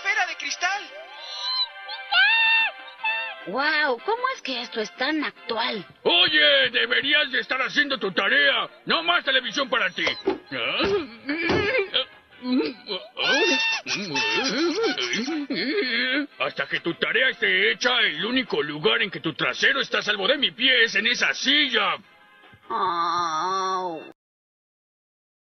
esfera de cristal. ¡Wow! ¿Cómo es que esto es tan actual? Oye, deberías de estar haciendo tu tarea. No más televisión para ti. Hasta que tu tarea esté hecha, el único lugar en que tu trasero está a salvo de mi pie es en esa silla. Oh.